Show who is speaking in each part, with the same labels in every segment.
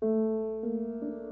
Speaker 1: Música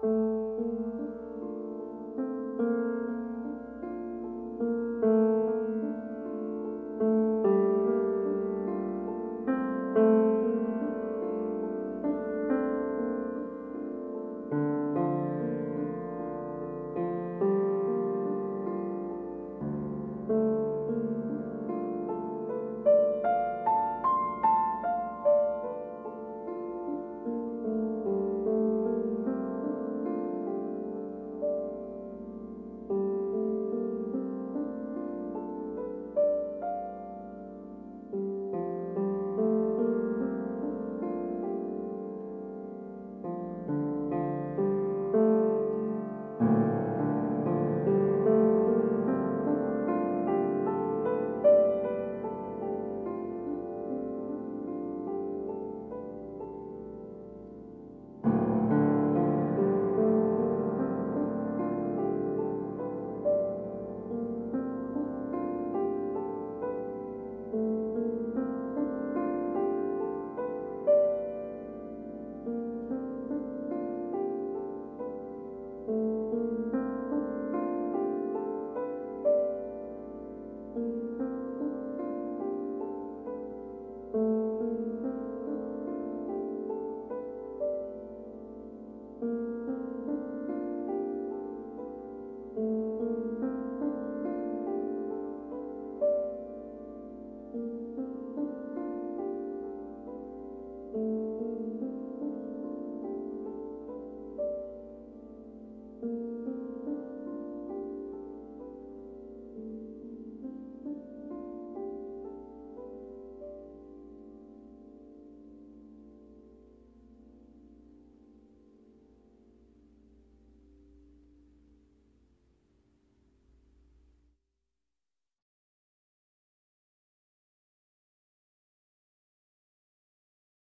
Speaker 1: Música